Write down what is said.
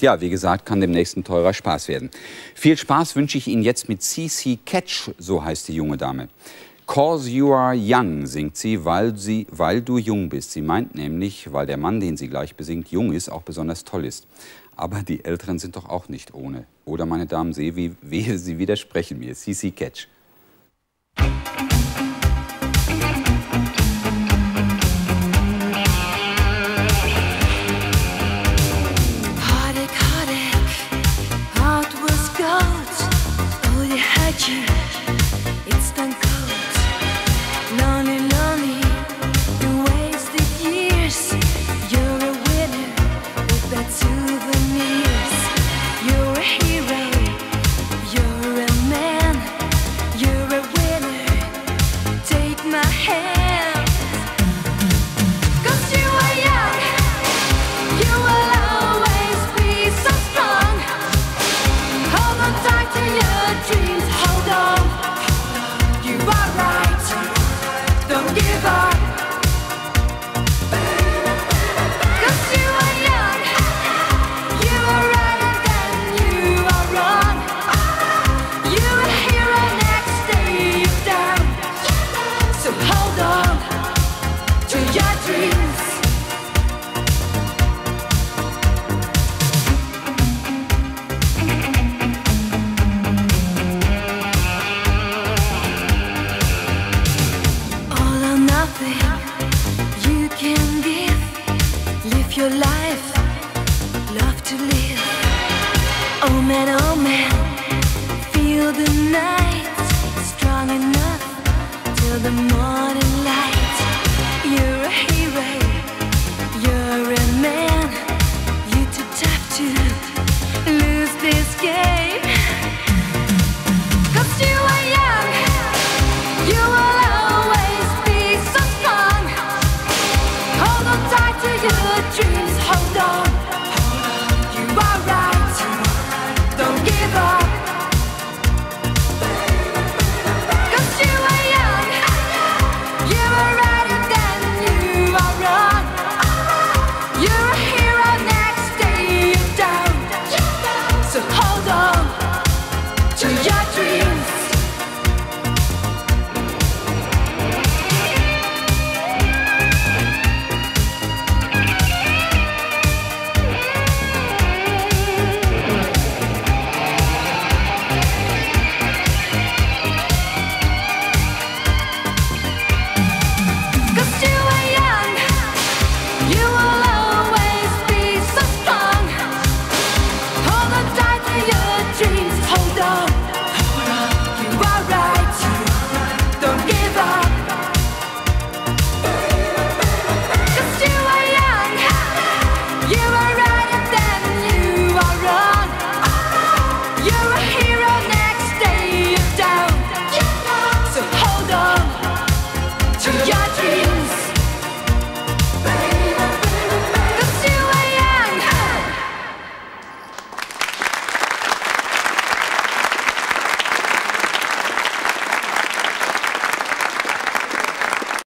Ja, wie gesagt, kann demnächst ein teurer Spaß werden. Viel Spaß wünsche ich Ihnen jetzt mit CC Catch, so heißt die junge Dame. Cause you are young, singt sie weil, sie, weil du jung bist. Sie meint nämlich, weil der Mann, den sie gleich besingt, jung ist, auch besonders toll ist. Aber die Älteren sind doch auch nicht ohne. Oder, meine Damen, sehe, wie wehe Sie widersprechen mir. CC Catch. You, your life. Love to live. Oh man oh man. Feel the night strong enough till the morning light